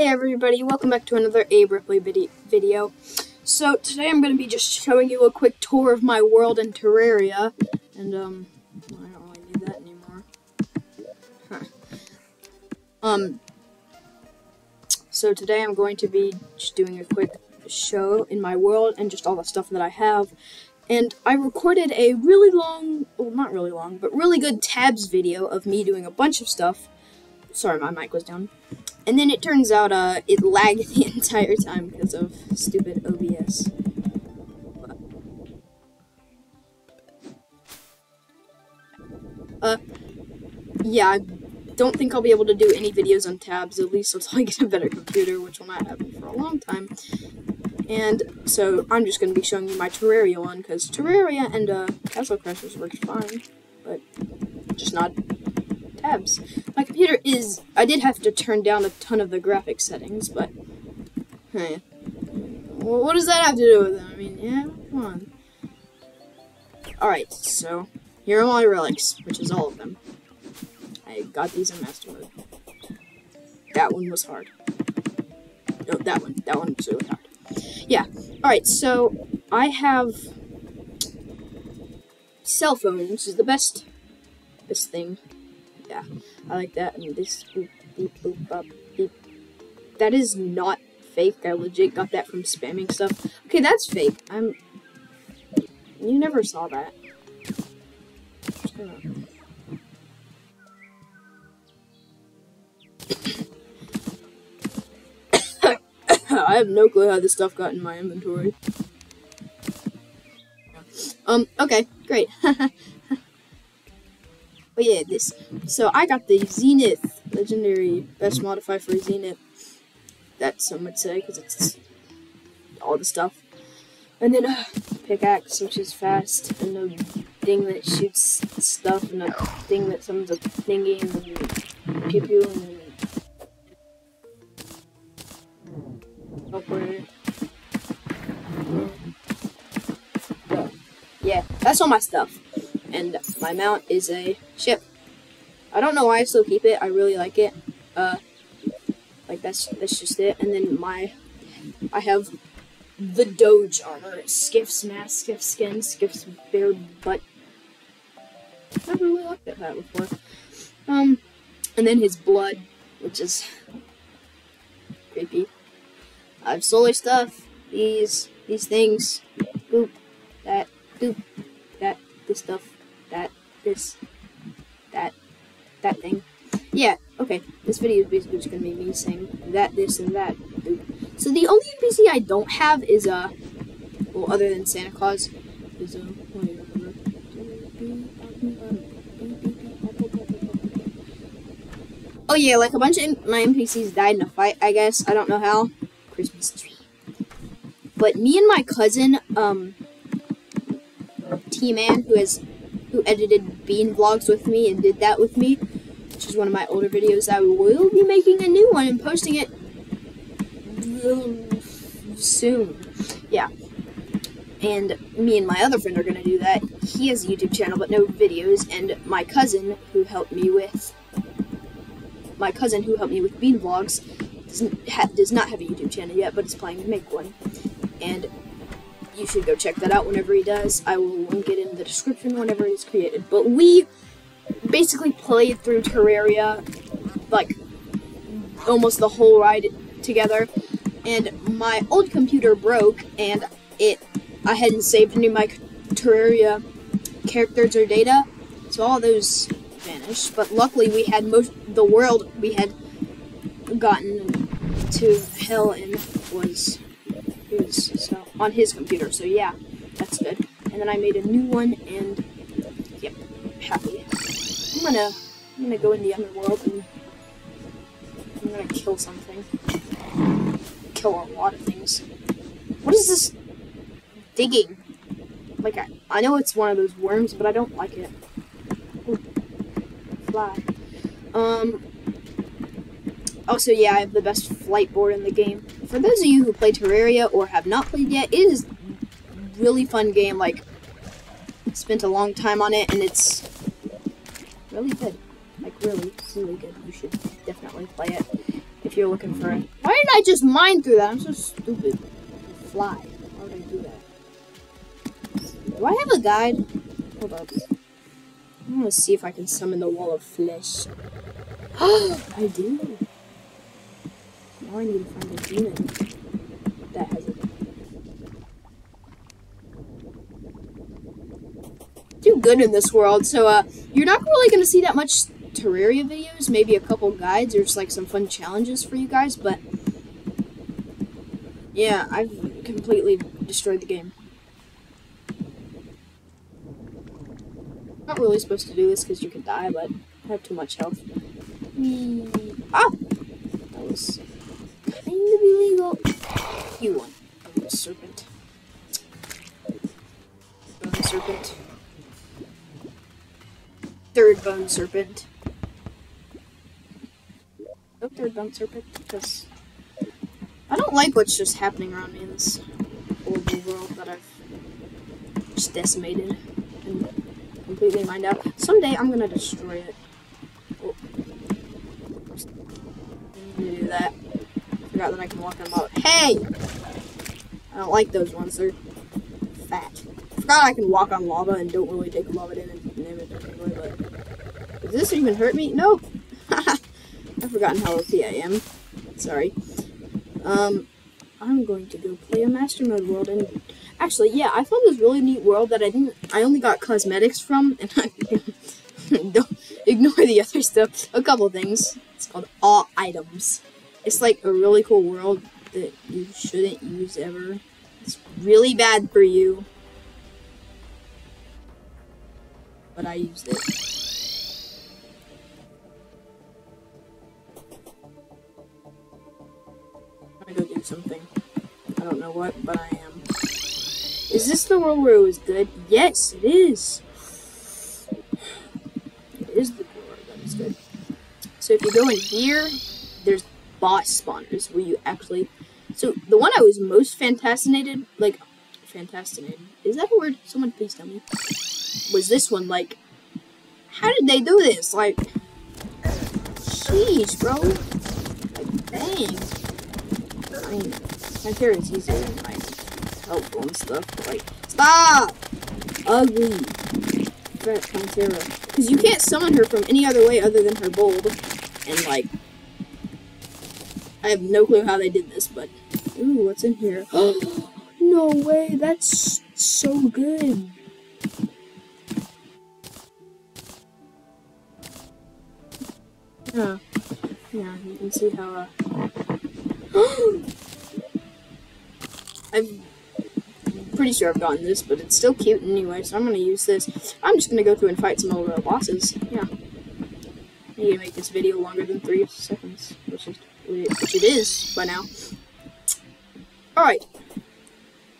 Hey everybody, welcome back to another Abe Ripley video. So today I'm going to be just showing you a quick tour of my world in Terraria. And um, I don't really need that anymore. Huh. Um, so today I'm going to be just doing a quick show in my world and just all the stuff that I have. And I recorded a really long, well not really long, but really good tabs video of me doing a bunch of stuff. Sorry, my mic was down. And then it turns out uh, it lagged the entire time because of stupid OBS. Uh, yeah, I don't think I'll be able to do any videos on tabs, at least until I get a better computer, which will not happen for a long time. And so I'm just going to be showing you my Terraria one, because Terraria and uh, Castle Crashers worked fine, but just not tabs. My computer is... I did have to turn down a ton of the graphic settings, but... Hey. Well, what does that have to do with it? I mean, yeah, come on. Alright, so... Here are my relics, which is all of them. I got these in Master Mode. That one was hard. No, that one. That one was really hard. Yeah. Alright, so... I have... Cell phone, which is the best... Best thing yeah, I like that. And this boop, beep, boop, up, beep. That is not fake. I legit got that from spamming stuff. Okay, that's fake. I'm. You never saw that. I have no clue how this stuff got in my inventory. Um, okay, great. But yeah, this. So I got the Zenith, legendary best modifier for Zenith. That some would say, because it's all the stuff. And then a pickaxe, which is fast, and a thing that shoots stuff, and a thing that summons a thingy, and then pew pew, and then. Yeah, that's all my stuff and my mount is a ship. I don't know why I still keep it. I really like it. Uh, like that's that's just it. And then my, I have the Doge armor. Skiphs's mask, Skiff skin, Skiphs's bare butt. Never really looked at that before. Um, and then his blood, which is creepy. I have solar stuff. These these things. Boop. That. Boop. That. This stuff this, that, that thing. Yeah, okay. This video is basically just gonna be me saying that, this, and that. So the only NPC I don't have is, uh, well, other than Santa Claus, is, uh, Oh yeah, like a bunch of my NPCs died in a fight, I guess. I don't know how. Christmas tree. But me and my cousin, um, T-Man, who has who edited Bean Vlogs with me and did that with me, which is one of my older videos. I will be making a new one and posting it soon. Yeah. And me and my other friend are to do that. He has a YouTube channel, but no videos. And my cousin, who helped me with... My cousin, who helped me with Bean Vlogs, doesn't does not have a YouTube channel yet, but is planning to make one. And you should go check that out whenever he does. I will link it in the description whenever it's created. But we basically played through Terraria, like, almost the whole ride together. And my old computer broke, and it, I hadn't saved any of my Terraria characters or data, so all those vanished. But luckily we had most, the world we had gotten to hell in was his, so, on his computer. So yeah, that's good. And then I made a new one, and yep, happy. I'm gonna, I'm gonna go in the underworld and I'm gonna kill something. Kill a lot of things. What is this digging? Like, I, I know it's one of those worms, but I don't like it. Ooh. Fly. Um, also, yeah, I have the best flight board in the game. For those of you who play Terraria or have not played yet, it is really fun game. Like, spent a long time on it, and it's really good. Like, really, really good. You should definitely play it if you're looking for it. Why didn't I just mine through that? I'm so stupid. Fly. How did I do that? Do I have a guide? Hold up. I'm gonna see if I can summon the wall of flesh. Oh I do. Now I need to find a demon that has it. Do good in this world, so uh, you're not really gonna see that much Terraria videos, maybe a couple guides or just like some fun challenges for you guys, but yeah, I've completely destroyed the game. Not really supposed to do this because you can die, but I have too much health. Ah! That was of illegal. You won. Oh, serpent. Bone serpent. Third bone serpent. Oh, third bone serpent, because I don't like what's just happening around me in this horrible world that I've just decimated and completely mined out. Someday I'm gonna destroy it. Oh. I'm gonna do that. Forgot that I can walk on lava. Hey! I don't like those ones. They're fat. I Forgot I can walk on lava and don't really take lava in and name it anyway, but does this even hurt me? Nope. I've forgotten how OP I am. Sorry. Um, I'm going to go play a Master Mode world, and actually, yeah, I found this really neat world that I didn't, I only got cosmetics from, and I, don't ignore the other stuff. A couple things. It's called All Items. It's like a really cool world that you shouldn't use ever. It's really bad for you. But I used it. Trying to go do something. I don't know what, but I am. Is this the world where it was good? Yes, it is. It is the world that is good. So if you go in here, there's boss spawners where you actually... So the one I was most fascinated, like, fascinated, is that a word? Someone please tell me. Was this one, like, how did they do this? Like, jeez, bro. Like, dang. I mean, my hair is easier than like helpful and stuff, but like, stop! Ugly. Because you can't summon her from any other way other than her bold. And like, I have no clue how they did this, but, ooh, what's in here? no way, that's so good. Yeah, yeah, you can see how, uh, I'm pretty sure I've gotten this, but it's still cute anyway, so I'm to use this. I'm just to go through and fight some other bosses. Yeah. I need to make this video longer than three seconds, which, is, which it is by now. Alright.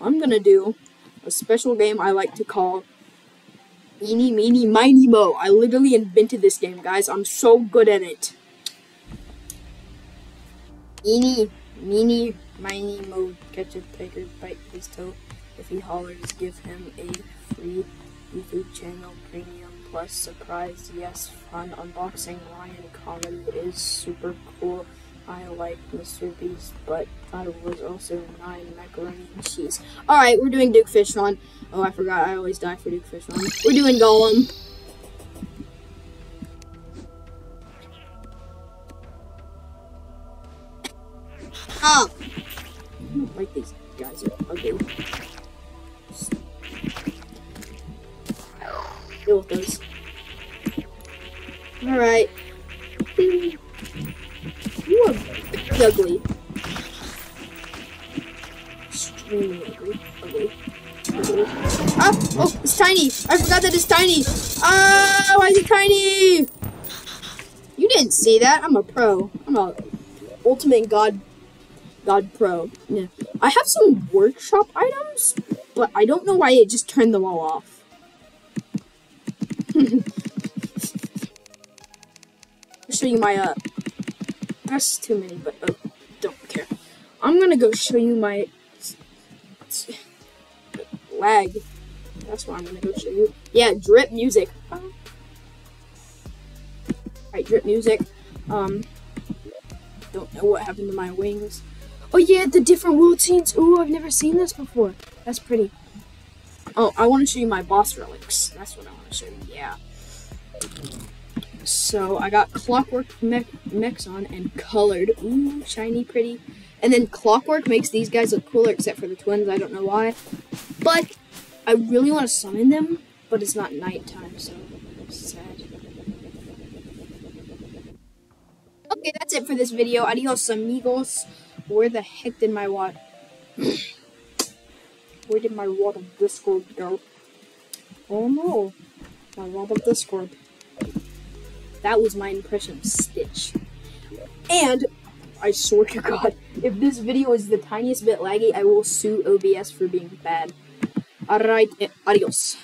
I'm to do a special game I like to call Eeny, Meeny, Miny, Mo. I literally invented this game, guys. I'm so good at it. Eeny, Meeny, Miny Mo. catch a tiger, bite his toe. If he hollers, give him a free YouTube channel, premium plus surprise. Yes, fun unboxing. Ryan comedy is super cool. I like Mr. Beast, but I was also nine macaroni and cheese. Alright, we're doing Duke Fishron. Oh, I forgot, I always die for Duke Fishron. We're doing Golem. Oh! don't like these guys are ugly. Deal with those. Alright. You are ugly. Extremely ugly. Ugly. Ah! Oh, it's tiny! I forgot that it's tiny! Ah! Why is it tiny? You didn't see that. I'm a pro. I'm a ultimate god God Pro. Yeah. I have some workshop items, but I don't know why it just turned them all off. Show you my, uh, that's too many, but uh, don't care. I'm gonna go show you my lag. That's what I'm gonna go show you. Yeah, drip music. Alright, drip music. Um, don't know what happened to my wings. Oh yeah, the different scenes. Ooh, I've never seen this before. That's pretty. Oh, I want to show you my boss relics. That's what I want to show you. Yeah. So I got Clockwork Me Mechzon and colored. Ooh, shiny, pretty. And then Clockwork makes these guys look cooler, except for the twins. I don't know why. But I really want to summon them, but it's not nighttime, so sad. Okay, that's it for this video. Adios, amigos. Where the heck did my water? Where did my water Discord go? Oh no, my water Discord. That was my impression of Stitch. And I swear to God, if this video is the tiniest bit laggy, I will sue OBS for being bad. Alright, adios.